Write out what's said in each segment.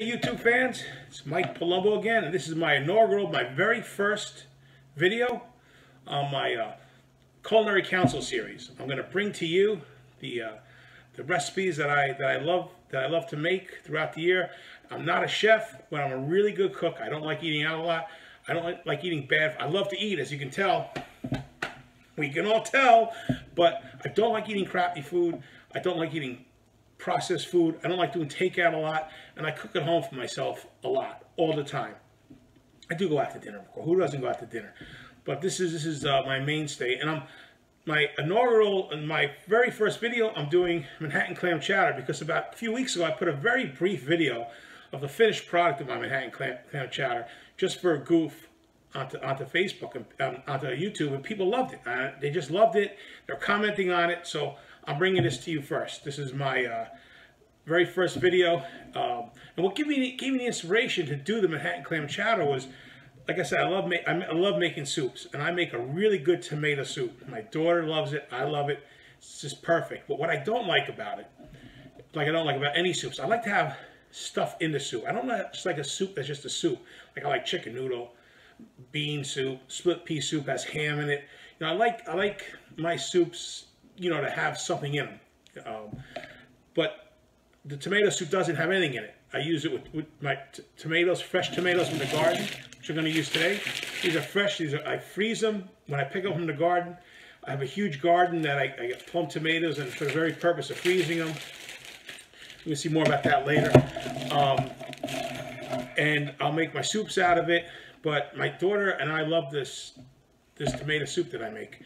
Hey YouTube fans, it's Mike Palumbo again, and this is my inaugural, my very first video on my uh, Culinary Counsel series. I'm going to bring to you the uh, the recipes that I that I love that I love to make throughout the year. I'm not a chef, but I'm a really good cook. I don't like eating out a lot. I don't like, like eating bad. I love to eat, as you can tell. We can all tell, but I don't like eating crappy food. I don't like eating processed food. I don't like doing takeout a lot, and I cook at home for myself a lot, all the time. I do go out to dinner, of course. Who doesn't go out to dinner? But this is this is uh, my mainstay, and I'm my inaugural and my very first video. I'm doing Manhattan clam chowder because about a few weeks ago I put a very brief video of the finished product of my Manhattan clam, clam chowder just for a goof onto, onto Facebook and um, onto YouTube, and people loved it. Uh, they just loved it. They're commenting on it, so I'm bringing this to you first. This is my uh, very first video, um, and what gave me gave me the inspiration to do the Manhattan clam chowder was, like I said, I love I love making soups, and I make a really good tomato soup. My daughter loves it. I love it. It's just perfect. But what I don't like about it, like I don't like about any soups, I like to have stuff in the soup. I don't like just like a soup that's just a soup. Like I like chicken noodle, bean soup, split pea soup has ham in it. You know, I like I like my soups, you know, to have something in them. Um, but the tomato soup doesn't have anything in it. I use it with, with my tomatoes, fresh tomatoes from the garden, which I'm going to use today. These are fresh. These are I freeze them when I pick them from the garden. I have a huge garden that I, I get plum tomatoes, and for the very purpose of freezing them. We'll see more about that later. Um, and I'll make my soups out of it. But my daughter and I love this this tomato soup that I make.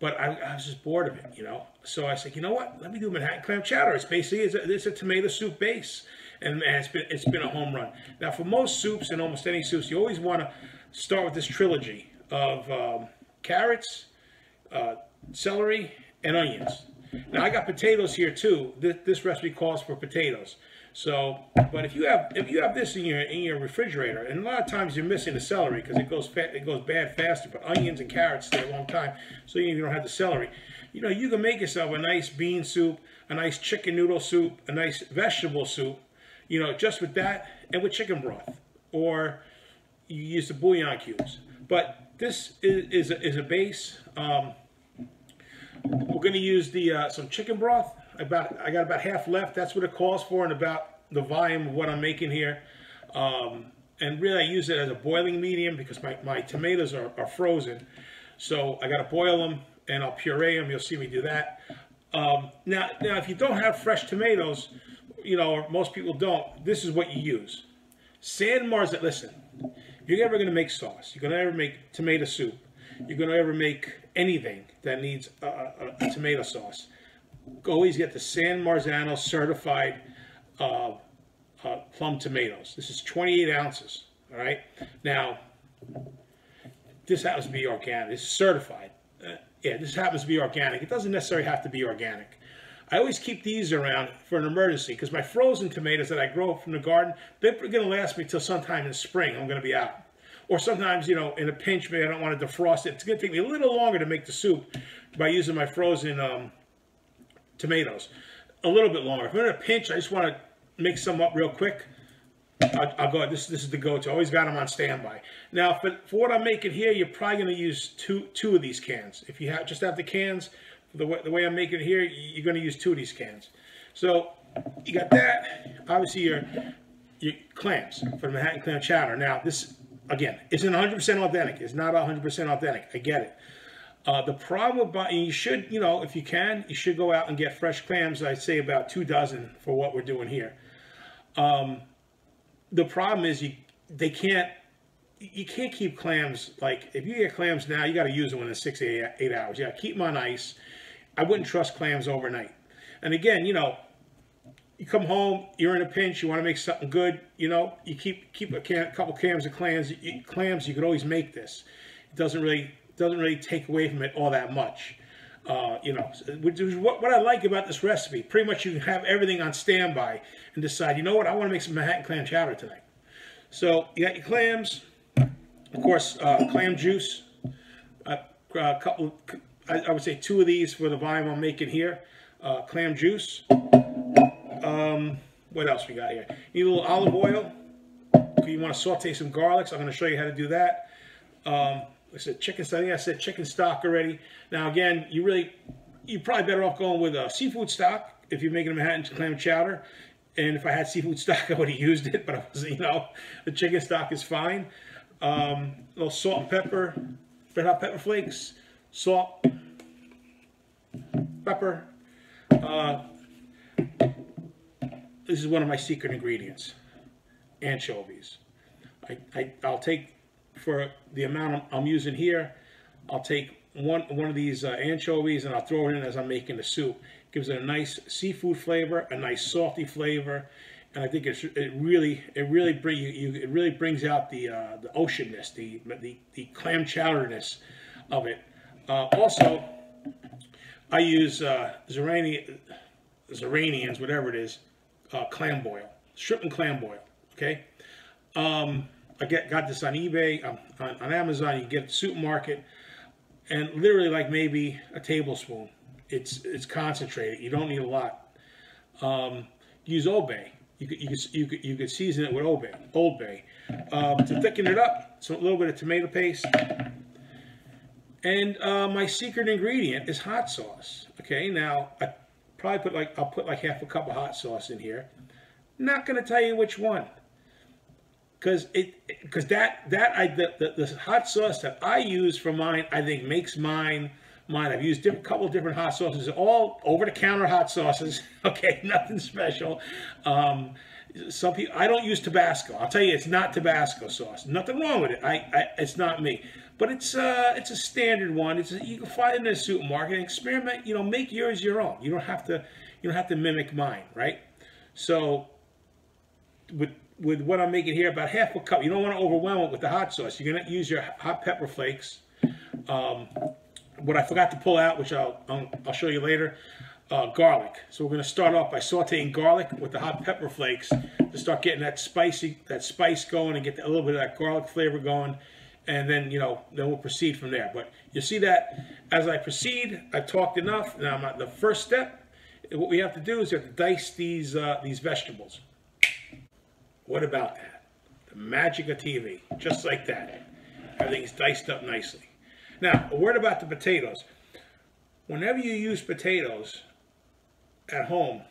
But I, I was just bored of it, you know. So I said, you know what? Let me do Manhattan clam chowder. It's basically it's a, it's a tomato soup base, and it's been it's been a home run. Now, for most soups and almost any soups, you always want to start with this trilogy of um, carrots, uh, celery, and onions. Now I got potatoes here too. This, this recipe calls for potatoes. So, but if you have if you have this in your in your refrigerator, and a lot of times you're missing the celery because it goes fat, it goes bad faster. But onions and carrots stay a long time, so you don't have the celery. You know, you can make yourself a nice bean soup, a nice chicken noodle soup, a nice vegetable soup. You know, just with that and with chicken broth, or you use the bouillon cubes. But this is is a, is a base. Um, we're going to use the uh, some chicken broth about I got about half left. That's what it calls for and about the volume of what I'm making here. Um, and really I use it as a boiling medium because my, my tomatoes are, are frozen. So I got to boil them and I'll puree them. You'll see me do that. Um, now, now, if you don't have fresh tomatoes, you know, most people don't, this is what you use. San Marzano, listen, you're ever going to make sauce, you're going to ever make tomato soup, you're going to ever make anything that needs a, a, a tomato sauce, always get the San Marzano certified uh, uh, plum tomatoes. This is 28 ounces, all right? Now, this happens to be organic. It's certified. Uh, yeah, this happens to be organic. It doesn't necessarily have to be organic. I always keep these around for an emergency because my frozen tomatoes that I grow from the garden, they're going to last me till sometime in spring. I'm going to be out. Or sometimes, you know, in a pinch, maybe I don't want to defrost it. It's going to take me a little longer to make the soup by using my frozen um, tomatoes. A little bit longer. If I'm in a pinch, I just want to make some up real quick. I'll, I'll go. This this is the go-to. Always got them on standby. Now, for, for what I'm making here, you're probably going to use two two of these cans. If you have just have the cans, the way, the way I'm making it here, you're going to use two of these cans. So you got that. Obviously, your your clams for the Manhattan clam chowder. Now, this again isn't 100% authentic. It's not 100% authentic. I get it. Uh, the problem buying, you should, you know, if you can, you should go out and get fresh clams. I'd say about two dozen for what we're doing here. Um, the problem is you, they can't, you can't keep clams, like, if you get clams now, you got to use them within six, eight, eight hours. You got to keep them on ice. I wouldn't trust clams overnight. And again, you know, you come home, you're in a pinch, you want to make something good, you know, you keep keep a can, couple cans of clams, you, clams, you could always make this. It doesn't really doesn't really take away from it all that much. Uh, you know, which is what, what I like about this recipe. Pretty much you can have everything on standby and decide, you know what, I want to make some Manhattan clam chowder tonight. So you got your clams, of course, uh, clam juice, a, a couple, I, I, would say two of these for the volume I'm making here. Uh, clam juice, um, what else we got here? You need a little olive oil. You want to saute some garlics. I'm going to show you how to do that. Um, I said chicken stock. I said chicken stock already. Now again, you really, you're probably better off going with a seafood stock if you're making a Manhattan clam chowder. And if I had seafood stock, I would have used it, but I was, you know, the chicken stock is fine. Um, a little salt and pepper, red hot pepper flakes, salt, pepper. Uh, this is one of my secret ingredients, anchovies. I, I, I'll take, for the amount I'm, using here, I'll take one, one of these uh, anchovies and I'll throw it in as I'm making the soup. Gives it a nice seafood flavor, a nice salty flavor, and I think it's, it really it really bring you, you it really brings out the uh, the oceanness, the the, the clam chowderness of it. Uh, also, I use uh, Zerani, whatever it is, uh, clam boil, shrimp and clam boil. Okay, um, I get got this on eBay, um, on, on Amazon. You get supermarket, and literally like maybe a tablespoon. It's it's concentrated. You don't need a lot. Um, use Old Bay. You could, you could, you could, you could season it with Old Bay. Old Bay. Um, to thicken it up, so a little bit of tomato paste. And uh, my secret ingredient is hot sauce. Okay, now I probably put like I'll put like half a cup of hot sauce in here. Not going to tell you which one, because it because that that I the, the, the hot sauce that I use for mine I think makes mine mine. I've used a couple different hot sauces, all over the counter hot sauces. Okay, nothing special. Um, some people I don't use Tabasco. I'll tell you, it's not Tabasco sauce. Nothing wrong with it. I, I it's not me. But it's uh it's a standard one. It's a, you can find it in a supermarket. And experiment. You know, make yours your own. You don't have to you don't have to mimic mine, right? So with with what I'm making here, about half a cup. You don't want to overwhelm it with the hot sauce. You're gonna use your hot pepper flakes. Um, what I forgot to pull out, which I'll I'll, I'll show you later uh, garlic. So we're going to start off by sauteing garlic with the hot pepper flakes to start getting that spicy, that spice going and get a little bit of that garlic flavor going. And then, you know, then we'll proceed from there. But you see that as I proceed, I've talked enough. Now, the first step, what we have to do is we have to dice these, uh, these vegetables. What about that? The magic of TV, just like that. Everything's diced up nicely. Now, a word about the potatoes. Whenever you use potatoes, at home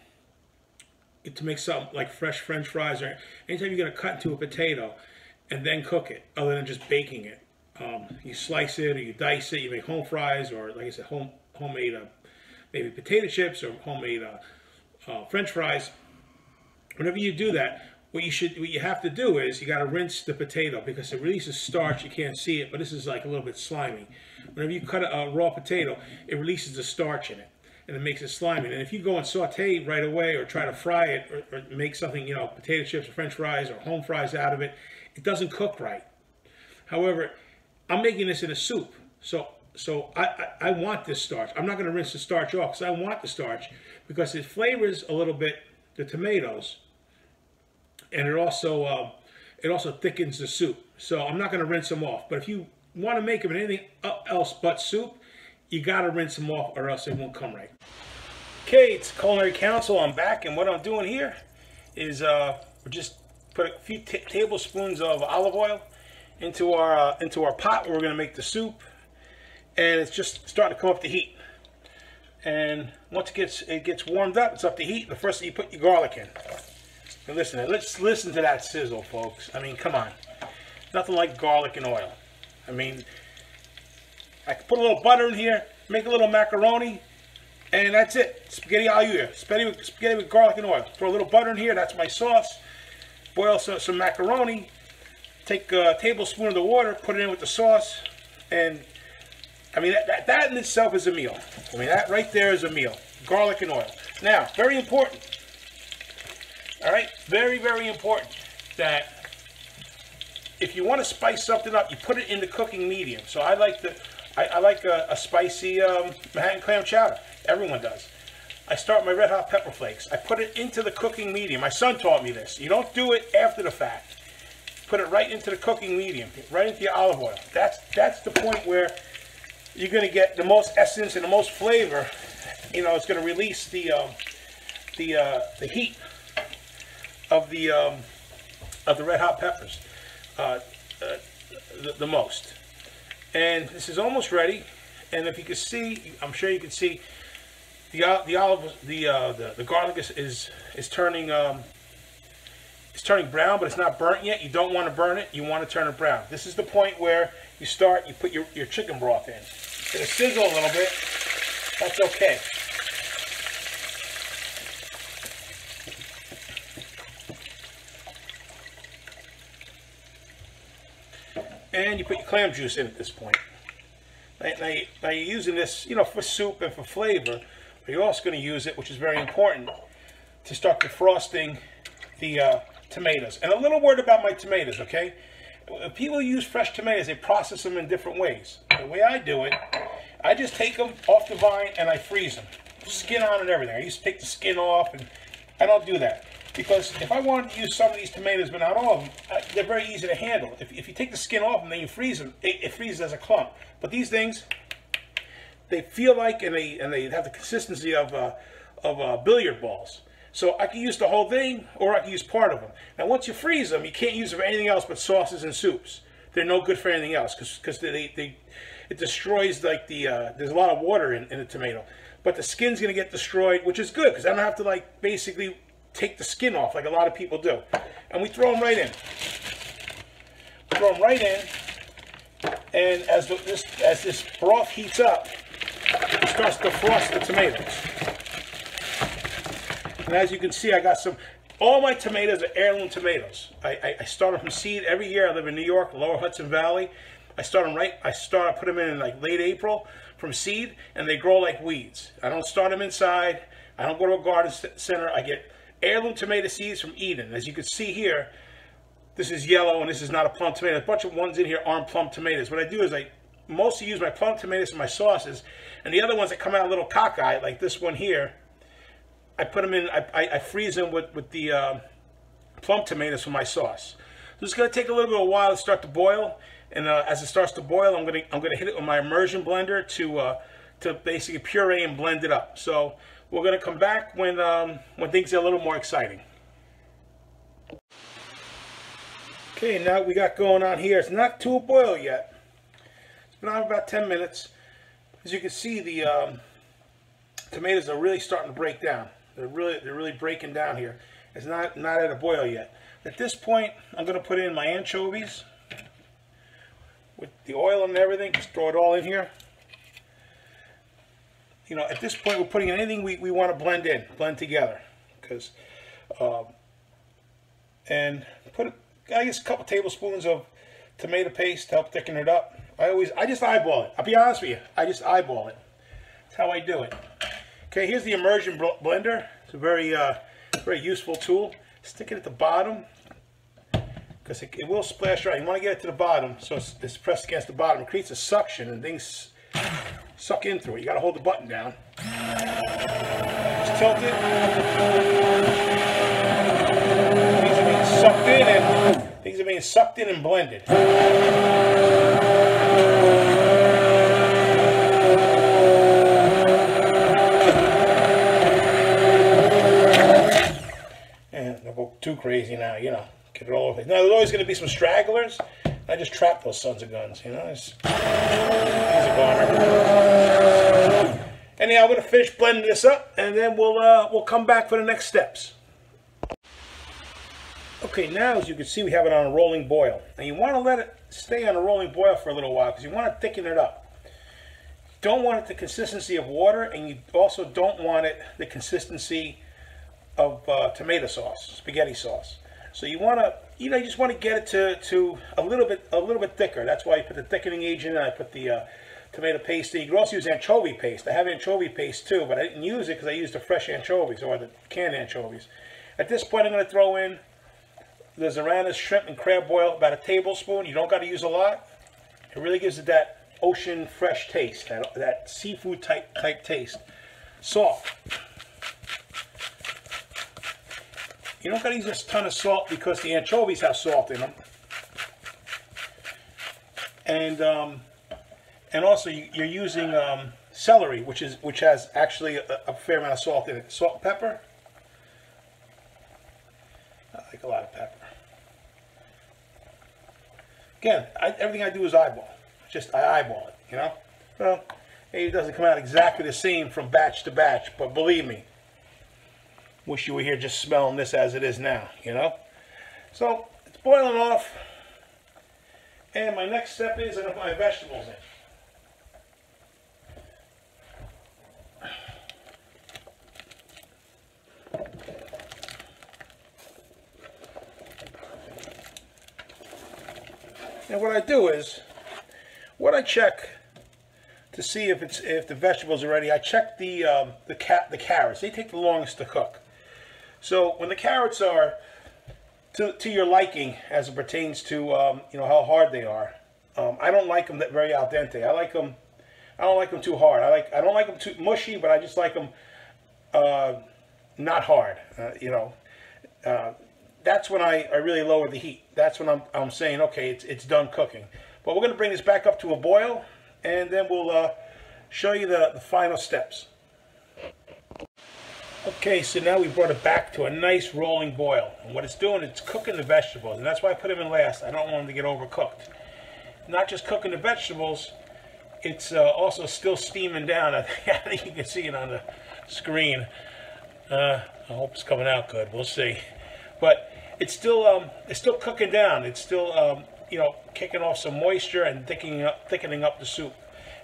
to make something like fresh french fries or anytime you're going to cut into a potato and then cook it other than just baking it um, you slice it or you dice it you make home fries or like i said home homemade uh, maybe potato chips or homemade uh, uh, french fries whenever you do that what you should what you have to do is you got to rinse the potato because it releases starch you can't see it but this is like a little bit slimy whenever you cut a, a raw potato it releases the starch in it and it makes it slimy. And if you go and saute right away or try to fry it or, or, make something, you know, potato chips or french fries or home fries out of it, it doesn't cook right. However, I'm making this in a soup. So so I, I, I want this starch. I'm not going to rinse the starch off because I want the starch because it flavors a little bit the tomatoes and it also uh, it also thickens the soup. So I'm not going to rinse them off. But if you want to make them in anything else but soup, you got to rinse them off or else it won't come right. Okay, it's Culinary Counsel. I'm back, and what I'm doing here is uh, we're just put a few tablespoons of olive oil into our uh, into our pot where we're going to make the soup, and it's just starting to come up to heat. And once it gets it gets warmed up, it's up to heat. The first thing you put your garlic in. Listen, let's listen to that sizzle, folks. I mean, come on, nothing like garlic and oil. I mean, I can put a little butter in here, make a little macaroni, and that's it. Spaghetti al Spaghetti with, spaghetti with garlic and oil. Throw a little butter in here, that's my sauce. Boil some, some macaroni. Take a tablespoon of the water, put it in with the sauce, and I mean, that, that, that in itself is a meal. I mean, that right there is a meal. Garlic and oil. Now, very important. All right, very, very important that if you want to spice something up, you put it in the cooking medium. So I like to I, I like a, a spicy um, Manhattan clam chowder. Everyone does. I start my red hot pepper flakes. I put it into the cooking medium. My son taught me this. You don't do it after the fact. Put it right into the cooking medium, right into your olive oil. That's that's the point where you're going to get the most essence and the most flavor. You know, it's going to release the uh, the uh, the heat. Of the um, of the red hot peppers, uh, uh, the, the most. And this is almost ready. And if you can see, I'm sure you can see the the olive, the uh, the, the garlic is is, is turning um, it's turning brown, but it's not burnt yet. You don't want to burn it. You want to turn it brown. This is the point where you start. You put your your chicken broth in. It'll sizzle a little bit. That's okay. You put your clam juice in at this point. Now, now, you, now you're using this, you know, for soup and for flavor, but you're also going to use it, which is very important, to start defrosting the uh, tomatoes. And a little word about my tomatoes, okay? People use fresh tomatoes, they process them in different ways. The way I do it, I just take them off the vine and I freeze them. Skin on and everything. I used to take the skin off and I don't do that. Because if I wanted to use some of these tomatoes, but not all of them, they're very easy to handle. If, if you take the skin off and then you freeze them, it, it freezes as a clump. But these things, they feel like and they and they have the consistency of uh, of uh, billiard balls. So I can use the whole thing or I can use part of them. Now once you freeze them, you can't use them for anything else but sauces and soups. They're no good for anything else because they, they it destroys like the uh, there's a lot of water in, in the tomato. But the skin's gonna get destroyed, which is good because I don't have to like basically take the skin off like a lot of people do. And we throw them right in. Throw them right in. And as this as this broth heats up, it starts to frost the tomatoes. And as you can see, I got some, all my tomatoes are heirloom tomatoes. I, I, I start them from seed every year. I live in New York, Lower Hudson Valley. I start them right, I start, I put them in like late April from seed, and they grow like weeds. I don't start them inside. I don't go to a garden center. I get heirloom tomato seeds from Eden. As you can see here, this is yellow and this is not a plum tomato. A bunch of ones in here aren't plum tomatoes. What I do is I mostly use my plum tomatoes in my sauces, and the other ones that come out a little cockeyed, like this one here, I put them in, I, I, I freeze them with, with the uh, plum tomatoes for my sauce. So it's going to take a little bit of a while to start to boil, and uh, as it starts to boil, I'm going to I'm going to hit it with my immersion blender to uh, to basically puree and blend it up. So we're going to come back when, um, when things are a little more exciting. Okay, now we got going on here. It's not to a boil yet. It's been on about 10 minutes. As you can see, the um, tomatoes are really starting to break down. They're really, they're really breaking down here. It's not, not at a boil yet. At this point, I'm going to put in my anchovies with the oil and everything. Just throw it all in here you know, at this point, we're putting in anything we, we want to blend in, blend together. Because, um, and put, I guess, a couple tablespoons of tomato paste to help thicken it up. I always, I just eyeball it. I'll be honest with you. I just eyeball it. That's how I do it. Okay, here's the immersion blender. It's a very, uh, very useful tool. Stick it at the bottom because it, it, will splash around. You want to get it to the bottom so it's, it's pressed against the bottom. It creates a suction and things suck in through it. You got to hold the button down. Just tilt it. Things are being sucked in and things are being sucked in and blended. And don't go too crazy now, you know. Get it all over. Now there's always going to be some stragglers. I just trap those sons of guns, you know. It's, he's a goner. Anyhow, I'm gonna finish blending this up, and then we'll uh, we'll come back for the next steps. Okay, now as you can see, we have it on a rolling boil. and you want to let it stay on a rolling boil for a little while because you want to thicken it up. Don't want it the consistency of water, and you also don't want it the consistency of uh, tomato sauce, spaghetti sauce. So you want to, you know, you just want to get it to, to a little bit a little bit thicker. That's why I put the thickening agent in. I put the uh, tomato paste in. You can also use anchovy paste. I have anchovy paste too, but I didn't use it because I used the fresh anchovies or the canned anchovies. At this point, I'm going to throw in the Zaranas shrimp and crab boil, about a tablespoon. You don't got to use a lot. It really gives it that ocean fresh taste, that, that seafood type, type taste. Salt. You don't got to use a ton of salt because the anchovies have salt in them. And um, and also you're using um, celery, which is which has actually a, a, fair amount of salt in it. Salt and pepper. I like a lot of pepper. Again, I, everything I do is eyeball. Just I eyeball it, you know? Well, it doesn't come out exactly the same from batch to batch, but believe me, wish you were here just smelling this as it is now, you know? So, it's boiling off. And my next step is to put my vegetables in. And what I do is, what I check to see if it's if the vegetables are ready, I check the um, the cat the carrots. They take the longest to cook. So when the carrots are to, to your liking, as it pertains to um, you know how hard they are, um, I don't like them that very al dente. I like them. I don't like them too hard. I like I don't like them too mushy, but I just like them uh, not hard. Uh, you know, uh, that's when I, I really lower the heat. That's when I'm, I'm saying, okay, it's, it's done cooking. But we're going to bring this back up to a boil, and then we'll uh, show you the, the final steps. Okay, so now we brought it back to a nice rolling boil. And what it's doing, it's cooking the vegetables, and that's why I put them in last. I don't want them to get overcooked. Not just cooking the vegetables, it's uh, also still steaming down. I think you can see it on the screen. Uh, I hope it's coming out good. We'll see. But it's still um, it's still cooking down. It's still um, you know kicking off some moisture and thickening up thickening up the soup.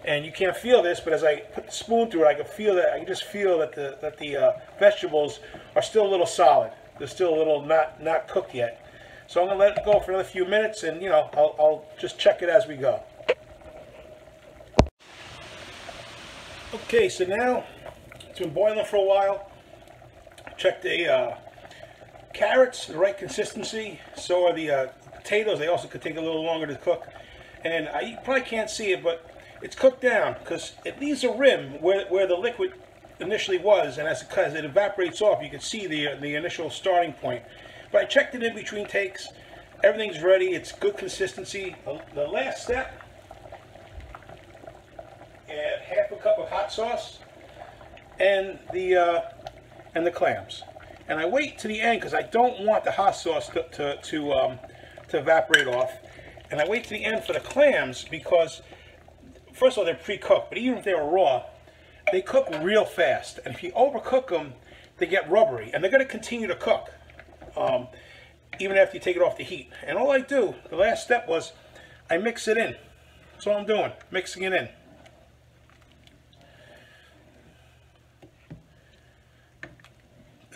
And you can't feel this, but as I put the spoon through it, I can feel that. I can just feel that the that the uh, vegetables are still a little solid. They're still a little not not cooked yet. So I'm gonna let it go for another few minutes, and you know I'll, I'll just check it as we go. Okay, so now it's been boiling for a while. Check the uh, carrots, the right consistency. So are the uh, potatoes. They also could take a little longer to cook. And I you probably can't see it, but it's cooked down because it leaves a rim where, where the liquid initially was. And as it, as it evaporates off, you can see the, the initial starting point. But I checked it in between takes. Everything's ready. It's good consistency. The last step, add half a cup of hot sauce and the uh, and the clams and I wait to the end because I don't want the hot sauce to, to, to, um, to evaporate off. And I wait to the end for the clams because, first of all, they're pre-cooked, but even if they were raw, they cook real fast. And if you overcook them, they get rubbery, and they're going to continue to cook, um, even after you take it off the heat. And all I do, the last step was, I mix it in. That's all I'm doing, mixing it in.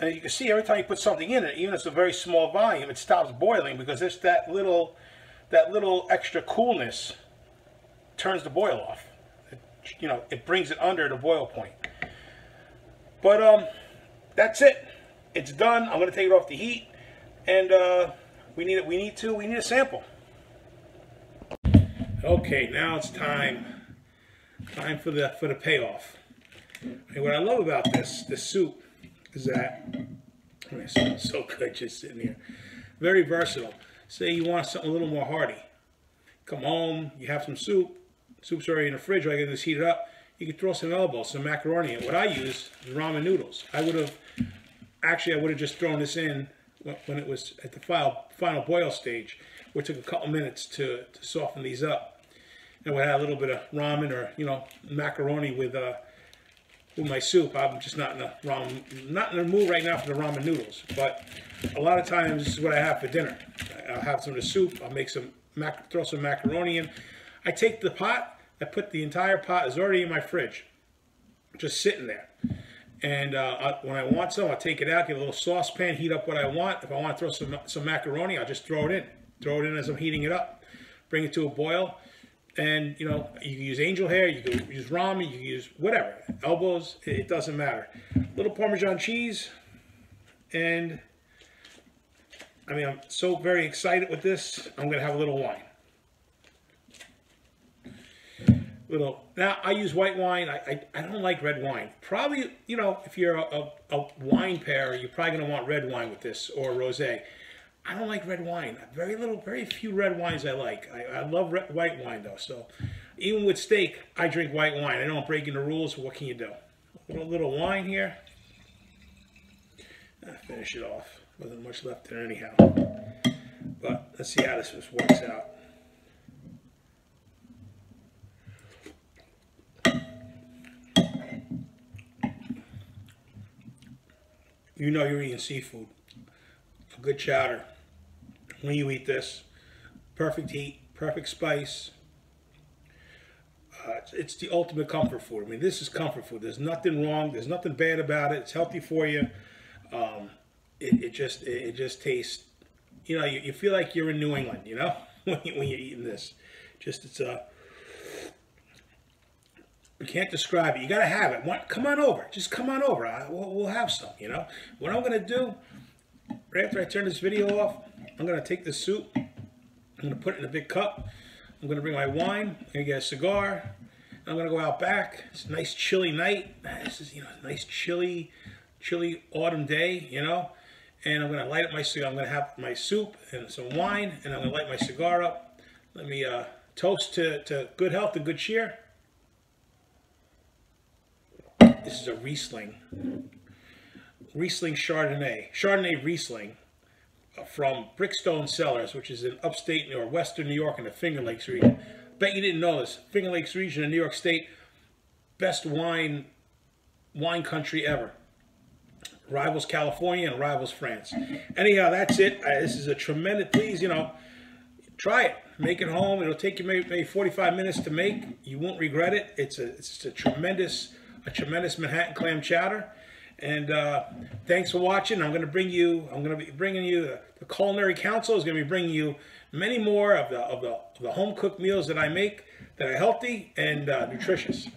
and you can see every time you put something in it, even if it's a very small volume, it stops boiling because it's that little, that little extra coolness turns the boil off. It, you know, it brings it under the boil point. But um, that's it. It's done. I'm going to take it off the heat, and uh, we need it. We need to. We need a sample. Okay, now it's time. Time for the for the payoff. And what I love about this this soup is that it smells so good just sitting here. Very versatile. Say you want something a little more hearty. Come home, you have some soup. Soup's already in the fridge, I can just heat it up. You can throw some elbows, some macaroni in. What I use is ramen noodles. I would have, actually I would have just thrown this in when it was at the final, final boil stage, which took a couple minutes to, to soften these up. And we had a little bit of ramen or, you know, macaroni with uh, with my soup. I'm just not in the ramen, not in the mood right now for the ramen noodles. But a lot of times this is what I have for dinner. I'll have some of the soup. I'll make some mac, throw some macaroni in. I take the pot. I put the entire pot is already in my fridge, just sitting there. And uh, when I want some, I'll take it out, get a little saucepan, heat up what I want. If I want to throw some some macaroni, I'll just throw it in. Throw it in as I'm heating it up. Bring it to a boil and you know you can use angel hair you can use ramen you can use whatever elbows it doesn't matter little parmesan cheese and I mean I'm so very excited with this I'm gonna have a little wine little now I use white wine I, I, I don't like red wine probably you know if you're a, a, a wine pair you're probably gonna want red wine with this or rosé I don't like red wine. Very little, very few red wines I like. I, I love red, white wine though. So even with steak, I drink white wine. I don't break into rules. What can you do? A little, little wine here. I finish it off. Wasn't much left there anyhow. But let's see how this works out. You know you're eating seafood. A good chowder. When you eat this, perfect heat, perfect spice. Uh, it's, the ultimate comfort food. I mean, this is comfort food. There's nothing wrong. There's nothing bad about it. It's healthy for you. Um, it, it just it, it just tastes. You know, you, you feel like you're in New England. You know, when, you, when you're eating this, just it's a. You can't describe it. You got to have it. Come on over. Just come on over. I, we'll, we'll have some, you know. What I'm going to do, right after I turn this video off, I'm going to take the soup. I'm going to put it in a big cup. I'm going to bring my wine. I'm going to get a cigar. I'm going to go out back. It's a nice chilly night. This is, you know, a nice chilly, chilly autumn day, you know. And I'm going to light up my cigar. I'm going to have my soup and some wine. And I'm going to light my cigar up. Let me uh, toast to, to good health and good cheer. This is a Riesling. Riesling Chardonnay. Chardonnay Riesling uh, from Brickstone Cellars, which is in upstate or western New York in the Finger Lakes region. Bet you didn't know this. Finger Lakes region in New York State, best wine wine country ever. Rivals California and rivals France. Anyhow, that's it. Uh, this is a tremendous, please, you know, try it. Make it home. It'll take you maybe, maybe 45 minutes to make. You won't regret it. It's a, it's a tremendous a tremendous Manhattan clam chowder. And uh, thanks for watching. I'm going to bring you, I'm going to be bringing you, the, the Culinary Counsel is going to be bringing you many more of the, of the, of the home cooked meals that I make that are healthy and uh, nutritious.